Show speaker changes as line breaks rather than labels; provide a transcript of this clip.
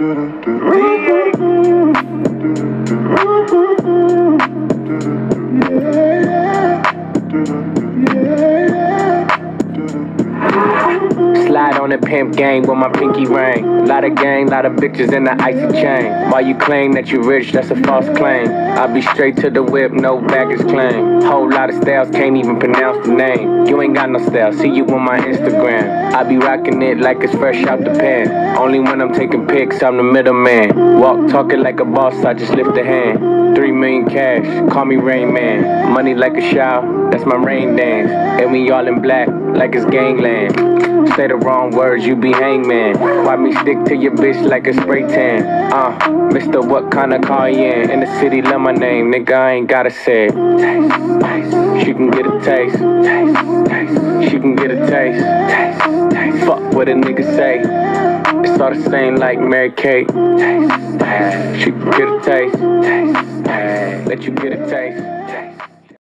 Yeah, yeah. On the pimp gang with my pinky ring. Lot of gang, lot of bitches in the icy chain. While you claim that you rich, that's a false claim. I be straight to the whip, no baggage claim. Whole lot of styles, can't even pronounce the name. You ain't got no style, see you on my Instagram. I be rocking it like it's fresh out the pan. Only when I'm taking pics, I'm the middleman. Walk talking like a boss, I just lift a hand. Three million cash, call me Rain Man. Money like a shower, that's my rain dance. And we all in black, like it's gangland. Say the wrong words, you be hangman. Why me stick to your bitch like a spray tan? Uh, Mr. What kind of car you in? In the city, love my name, nigga, I ain't gotta say it. She can get a taste. She can get a taste. Fuck what a nigga say. It's all the same like Mary Kate. She can get a taste. Let you get a taste.